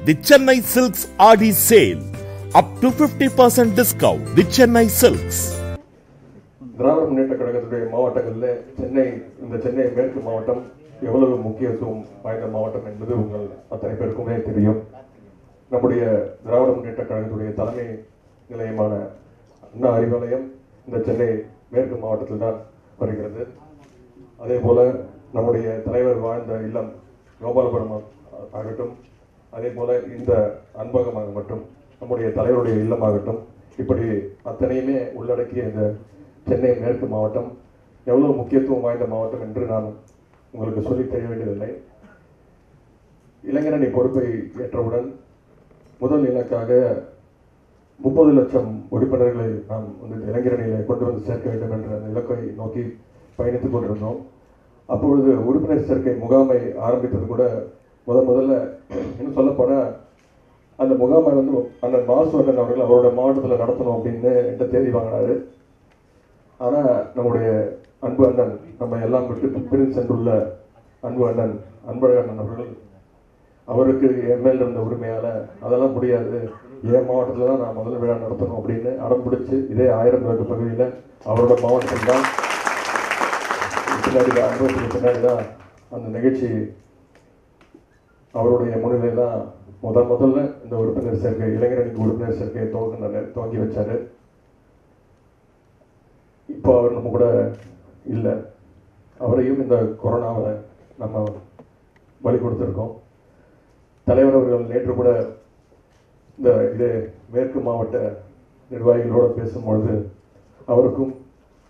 The Chennai Silks Adi Sale. Up to 50% discount. The Chennai Silks. திராவிட முன்னேற்ற கழகத்துடைய மாவட்டங்களில் சென்னை இந்த சென்னை மேற்கு மாவட்டம் எவ்வளவு முக்கியத்துவம் வாய்ந்த மாவட்டம் என்பது உங்கள் அத்தனை பேருக்குமே தெரியும் நம்முடைய திராவிட முன்னேற்ற கழகத்துடைய தலைமை நிலையமான அண்ணா அறிவாலயம் இந்த சென்னை மேற்கு மாவட்டத்தில் தான் வருகிறது அதே போல நம்முடைய தலைவர் வாழ்ந்த இல்லம் கோபாலபுரம் ஆகட்டும் அதே போல இந்த அன்பகமாக மட்டும் நம்முடைய தலைவருடைய இல்லமாகட்டும் இப்படி அத்தனையுமே உள்ளடக்கிய இந்த சென்னை மேற்கு மாவட்டம் எவ்வளவு முக்கியத்துவம் வாய்ந்த மாவட்டம் என்று நான் உங்களுக்கு சொல்லி தெரிய வேண்டியதில்லை. இளைஞரணி பொறுப்பை ஏற்றவுடன் முதல் இலக்காக முப்பது லட்சம் உறுப்பினர்களை நாம் வந்து இளைஞரணியில் கொண்டு வந்து சேர்க்க வேண்டும் என்ற அந்த இலக்கை நோக்கி பயணித்துக் கொண்டிருந்தோம். அப்பொழுது உறுப்பினர் சேர்க்கை முகாமை ஆரம்பித்தது கூட முத முதல்ல இன்னும் சொல்லப்போனால் அந்த முகாமை வந்து அண்ணன் மாசுவண்ணன் அவர்கள் அவரோட மாவட்டத்தில் நடத்தணும் அப்படின்னு என்கிட்ட தேதி வாங்கினாரு. ஆனால் நம்முடைய அன்பு அண்ணன் நம்ம எல்லாம் விட்டு பிரிந்து சென்றுள்ள அன்பு அண்ணன் அன்பழகண்ணன் அவர்கள் அவருக்கு எம்எல்ஏ இருந்த உரிமையால் அதெல்லாம் முடியாது. என் மாவட்டத்தில் தான் நான் முதல்ல விழா நடத்தணும் அப்படின்னு அடம் பிடிச்சி இதே ஆயிரம் விளக்கு பகுதியில் அவரோட மாவட்டத்தில் தான் பின்னாடி தான் அனுபவத்துக்கு பின்னாடி தான் அந்த நிகழ்ச்சி அவருடைய முன்னிலையில் தான் முத முதல்ல இந்த உறுப்பினர் சேர்க்கை இளைஞரணிக்கு உறுப்பினர் சேர்க்கையை துவங்கினார் துவங்கி வச்சாரு. இப்போ அவர் நம்ம கூட இல்லை. அவரையும் இந்த கொரோனாவை நம்ம பலி கொடுத்துருக்கோம். தலைவர் அவர்கள் நேற்று கூட இந்த இது மேற்கு மாவட்ட நிர்வாகிகளோடு பேசும்பொழுது அவருக்கும்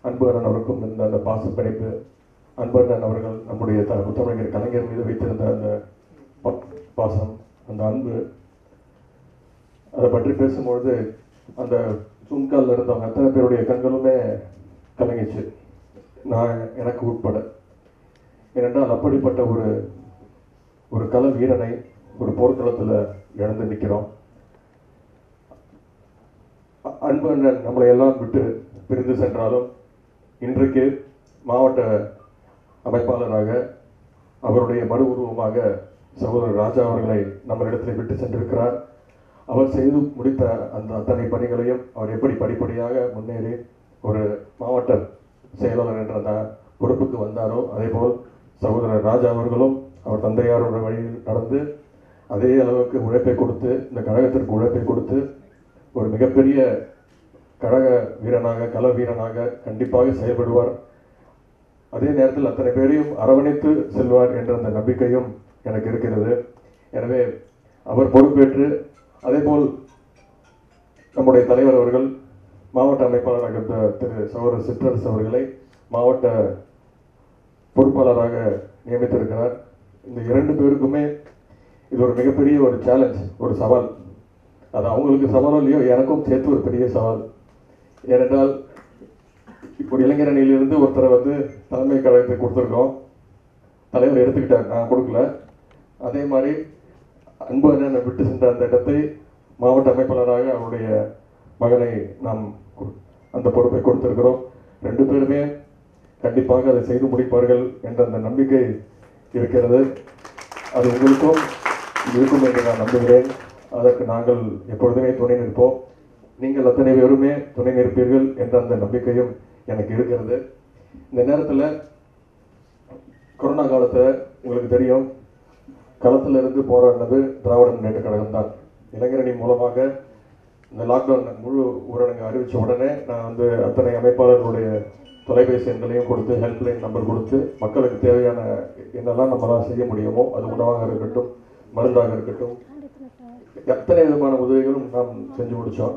அன்புகரன் அவருக்கும் இருந்த அந்த பாசப்படைப்பு பிணைப்பு அவர்கள் நம்முடைய த முத்தமிழர் கலைஞர் மீது வைத்திருந்த அந்த பாசம் அந்த அன்பு. அதை பற்றி பேசும்பொழுது அந்த சுங்காலில் இருந்தவங்க அத்தனை பேருடைய கண்களுமே கலங்கிச்சு. நான் எனக்கு உட்பட. ஏனென்றால் அப்படிப்பட்ட ஒரு ஒரு கள வீரனை ஒரு போர்க்களத்தில் இழந்து நிற்கிறோம். அன்பு நம்மளை எல்லாம் விட்டு பிரிந்து சென்றாலும் இன்றைக்கு மாவட்ட அமைப்பாளராக அவருடைய மறு உருவமாக சகோதரர் ராஜா அவர்களை நம்மளிடத்தில் விட்டு சென்றிருக்கிறார். அவர் செய்து முடித்த அந்த அத்தனை பணிகளையும் அவர் எப்படி படிப்படியாக முன்னேறி ஒரு மாவட்ட செயலாளர் என்ற அந்த பொறுப்புக்கு வந்தாரோ அதேபோல் சகோதரர் ராஜா அவர்களும் அவர் தந்தையாரோட வழியில் நடந்து அதே அளவுக்கு உழைப்பை கொடுத்து இந்த கழகத்திற்கு உழைப்பை கொடுத்து ஒரு மிகப்பெரிய கழக வீரனாக கல வீரனாக கண்டிப்பாக செயல்படுவார். அதே நேரத்தில் அத்தனை பேரையும் அரவணைத்து செல்வார் என்ற அந்த நம்பிக்கையும் எனக்கு இருக்கிறது. எனவே அவர் பொறுப்பேற்று அதேபோல் நம்முடைய தலைவர் அவர்கள் மாவட்ட அமைப்பாளராக இருந்த திரு சகோதரர் சிற்றரசு அவர்களை மாவட்ட பொறுப்பாளராக நியமித்திருக்கிறார். இந்த இரண்டு பேருக்குமே இது ஒரு மிகப்பெரிய ஒரு சேலஞ்ச் ஒரு சவால். அது அவங்களுக்கு சவாலோ இல்லையோ எனக்கும் சேர்த்து ஒரு பெரிய சவால். ஏனென்றால் இப்போ இளைஞரணியிலிருந்து ஒருத்தரை வந்து தலைமை கழகத்தை கொடுத்துருக்கோம். தலைவர் எடுத்துக்கிட்டார் நான் கொடுக்கல. அதே மாதிரி அன்பு அண்ணனை விட்டு சென்ற அந்த இடத்தை மாவட்ட அமைப்பாளராக அவருடைய மகனை நாம் அந்த பொறுப்பை கொடுத்திருக்கிறோம். ரெண்டு பேருமே கண்டிப்பாக அதை செய்து முடிப்பார்கள் என்ற அந்த நம்பிக்கை இருக்கிறது. அது உங்களுக்கும் இருக்கும் என்று நான் நம்புகிறேன். அதற்கு நாங்கள் எப்பொழுதுமே துணை நிற்போம். நீங்கள் அத்தனை பேருமே துணை நிற்பீர்கள் என்ற அந்த நம்பிக்கையும் எனக்கு இருக்கிறது. இந்த நேரத்தில் கொரோனா காலத்தை உங்களுக்கு தெரியும். களத்தில் இருந்து போராடினது திராவிட முன்னேற்ற கழகம் தான். இளைஞரணி மூலமாக இந்த லாக்டவுன் முழு ஊரடங்கு அறிவித்த உடனே நான் வந்து அத்தனை அமைப்பாளர்களுடைய தொலைபேசி எண்களையும் கொடுத்து ஹெல்ப்லைன் நம்பர் கொடுத்து மக்களுக்கு தேவையான என்னெல்லாம் நம்மளால் செய்ய முடியுமோ அது உணவாக இருக்கட்டும் மருந்தாக இருக்கட்டும் எத்தனை விதமான உதவிகளும் நாம் செஞ்சு முடித்தோம்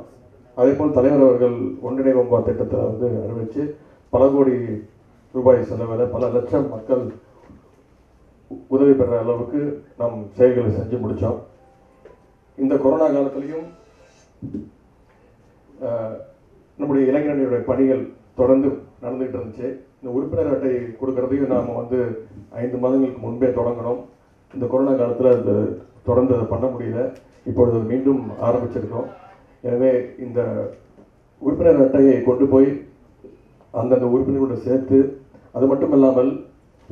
அதே போல் தலைவர் அவர்கள் ஒன்றிணைவம்பா திட்டத்தை வந்து அறிவித்து பல கோடி ரூபாய் செலவில் பல லட்சம் மக்கள் உதவி பெற அளவுக்கு நாம் செயல்களை செஞ்சு முடித்தோம் இந்த கொரோனா காலத்திலையும் நம்முடைய இளைஞரணியுடைய பணிகள் தொடர்ந்து நடந்துகிட்டு இருந்துச்சு. இந்த உறுப்பினர் அட்டை கொடுக்கறதையும் நாம் வந்து ஐந்து மாதங்களுக்கு முன்பே தொடங்கணும். இந்த கொரோனா காலத்தில் அது தொடர்ந்து அதை பண்ண முடியல. இப்பொழுது மீண்டும் ஆரம்பிச்சிருக்கோம் எனவே இந்த உறுப்பினர் அட்டையை கொண்டு போய் அந்தந்த உறுப்பினர்களோடு சேர்த்து அது மட்டும் இல்லாமல்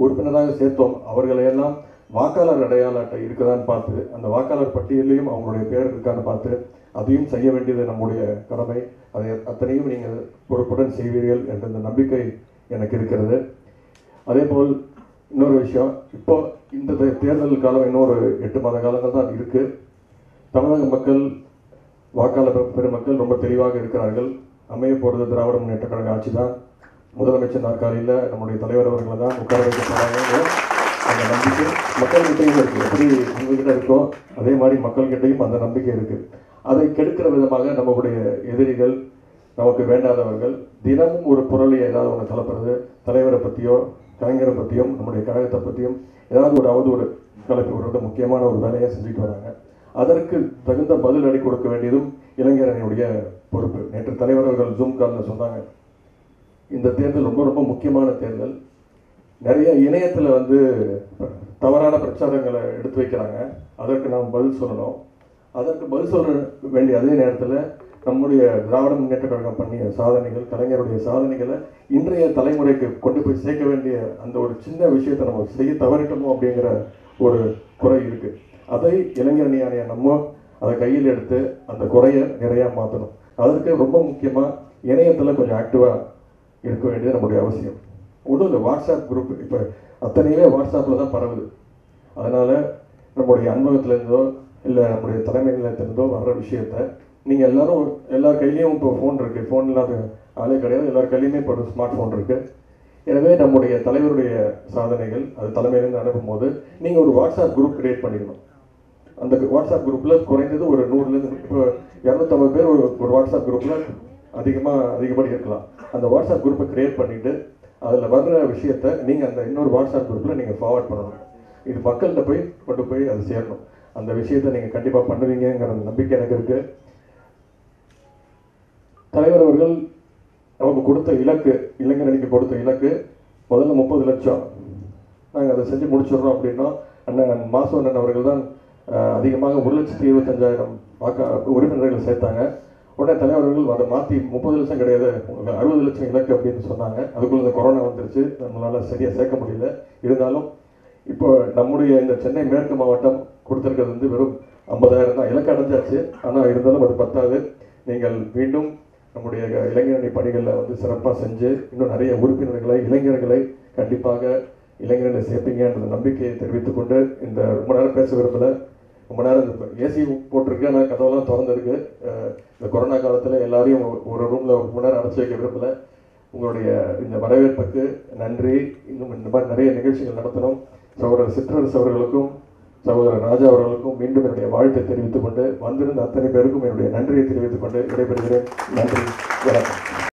உறுப்பினராக சேர்த்தோம். அவர்களையெல்லாம் வாக்காளர் அடையாள அட்டை இருக்குதான்னு பார்த்து அந்த வாக்காளர் பட்டியலையும் அவங்களுடைய பேர் இருக்கான்னு பார்த்து அதையும் செய்ய வேண்டியது நம்முடைய கடமை. அதை அத்தனையும் நீங்கள் பொறுப்புடன் செய்வீர்கள் என்ற இந்த நம்பிக்கை எனக்கு இருக்கிறது. அதே போல் இன்னொரு விஷயம் இப்போ இந்த தே- தேர்தல் காலம் இன்னொரு எட்டு மாத காலங்கள் தான் இருக்குது தமிழக மக்கள் வாக்காளர் பெருமக்கள் ரொம்ப தெளிவாக இருக்கிறார்கள். அமைய போகிறது திராவிட முன்னேற்ற கழக ஆட்சி தான் முதலமைச்சர் நாற்காலியில் நம்முடைய தலைவர் அவர்களை தான் உட்கார வைக்க போறாங்க. அந்த நம்பிக்கை மக்கள்கிட்டையும் இருக்குது எப்படி உங்ககிட்ட இருக்கோ அதே மாதிரி மக்கள்கிட்டையும் அந்த நம்பிக்கை இருக்குது அதை கெடுக்கிற விதமாக நம்மளுடைய எதிரிகள் நமக்கு வேண்டாதவர்கள் தினமும் ஒரு பொருளை ஏதாவது ஒன்று கலப்புறது தலைவரை பற்றியோ கலைஞரை பற்றியும் நம்முடைய கழகத்தை பற்றியும் ஏதாவது ஒரு அவதூறு கலப்பி விடுறது முக்கியமான ஒரு வேலையை செஞ்சுட்டு வராங்க. அதற்கு தகுந்த பதில் அடி கொடுக்க வேண்டியதும் இளைஞரணியுடைய பொறுப்பு. நேற்று தலைவர் அவர்கள் ஜூம் காலில் சொன்னாங்க. இந்த தேர்தல் ரொம்ப ரொம்ப முக்கியமான தேர்தல். நிறைய இணையத்தில் வந்து தவறான பிரச்சாரங்களை எடுத்து வைக்கிறாங்க. அதற்கு நாம் பதில் சொல்லணும். அதற்கு பதில் சொல்ல வேண்டிய அதே நேரத்தில் நம்முடைய திராவிட முன்னேற்ற கழகம் பண்ணிய சாதனைகள் கலைஞருடைய சாதனைகளை இன்றைய தலைமுறைக்கு கொண்டு போய் சேர்க்க வேண்டிய அந்த ஒரு சின்ன விஷயத்தை நம்ம செய்ய தவறிட்டோமோ அப்படிங்கிற ஒரு குறை இருக்குது அதை இளைஞரணி அணியை நம்ம அதை கையில் எடுத்து அந்த குறையை நிறையா மாற்றணும் அதற்கு ரொம்ப முக்கியமாக இணையத்தில் கொஞ்சம் ஆக்டிவாக இருக்க வேண்டியது நம்முடைய அவசியம். ஒன்றும் இல்லை வாட்ஸ்அப் குரூப் இப்போ அத்தனையுமே வாட்ஸ்அப்பில் தான் பரவுது. அதனால் நம்முடைய அன்பகத்துலேருந்தோ இல்லை நம்முடைய தலைமை நிலையத்திலிருந்தோ வர்ற விஷயத்த நீங்கள் எல்லாரும் எல்லார் கையிலையும் இப்போ ஃபோன் இருக்குது ஃபோன் இல்லாத ஆளே கிடையாது. எல்லார் கையிலையுமே இப்போ ஸ்மார்ட் ஃபோன் இருக்குது எனவே நம்முடைய தலைவருடைய சாதனைகள் அது தலைமையிலேருந்து அனுப்பும்போது நீங்கள் ஒரு வாட்ஸ்அப் குரூப் கிரியேட் பண்ணிக்கணும். அந்த வாட்ஸ்அப் குரூப்பில் குறைந்தது ஒரு நூறுலேருந்து இப்போ இரநூத்தம்பது பேர் ஒரு ஒரு வாட்ஸ்அப் குரூப்பில் அதிகமாக அதிகப்படி இருக்கலாம். அந்த வாட்ஸ்அப் குரூப்பை க்ரியேட் பண்ணிவிட்டு அதில் வர்ற விஷயத்த நீங்கள் அந்த இன்னொரு வாட்ஸ்அப் குரூப்பில் நீங்கள் ஃபார்வர்ட் பண்ணணும். இது மக்கள்கிட்ட போய் கொண்டு போய் அதை சேரணும். அந்த விஷயத்தை நீங்கள் கண்டிப்பாக பண்ணுவீங்கங்கிற நம்பிக்கை எனக்கு இருக்குது தலைவர் அவர்கள் நமக்கு கொடுத்த இலக்கு இளைஞரணிக்கு கொடுத்த இலக்கு முதல்ல முப்பது லட்சம். நாங்கள் அதை செஞ்சு முடிச்சிடுறோம் அப்படின்னா அண்ணன் மாசோ அண்ணன் அவர்கள் தான் அதிகமாக ஒரு லட்சத்தி இருபத்தஞ்சாயிரம் வாக்கா உறுப்பினர்கள் சேர்த்தாங்க. உடனே தலைவர்கள் அதை மாற்றி முப்பது லட்சம் கிடையாது. உங்களுக்கு அறுபது லட்சம் இலக்கு அப்படின்னு சொன்னாங்க. அதுக்குள்ள இந்த கொரோனா வந்துருச்சு. நம்மளால் சரியாக சேர்க்க முடியல. இருந்தாலும் இப்போ நம்முடைய இந்த சென்னை மேற்கு மாவட்டம் கொடுத்துருக்கிறது வந்து வெறும் ஐம்பதாயிரம் தான். இலக்கு அடைஞ்சாச்சு. ஆனால் இருந்தாலும் அது பத்தாது. நீங்கள் மீண்டும் நம்முடைய இளைஞரணி பணிகளில் வந்து சிறப்பாக செஞ்சு இன்னும் நிறைய உறுப்பினர்களை இளைஞர்களை கண்டிப்பாக இளைஞர்களை சேர்ப்பீங்கன்ற நம்பிக்கையை தெரிவித்துக்கொண்டு இந்த ரொம்ப நேரம் பேச விரும்பலை. ரொம்ப நேரம் இருப்பேன் ஏசி போட்டிருக்கு. ஆனால் கதவெல்லாம் திறந்துருக்கு. இந்த கொரோனா காலத்தில் எல்லாரையும் ஒரு- ரூமில் ரொம்ப நேரம் அடைச்சி வைக்க விரும்பல. உங்களுடைய இந்த வரவேற்புக்கு நன்றி. இன்னும் இந்த மாதிரி நிறைய நிகழ்ச்சிகள் நடத்தணும். சகோதரர் சிற்றரசு அவர்களுக்கும் சகோதரர் ராஜா அவர்களுக்கும் மீண்டும் என்னுடைய வாழ்த்தை தெரிவித்துக் கொண்டு வந்திருந்த அத்தனை பேருக்கும் என்னுடைய நன்றியை தெரிவித்துக் கொண்டு விடைபெறுகிறேன். நன்றி. வணக்கம்.